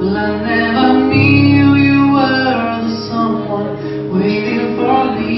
Well, I never knew you were the someone waiting for me.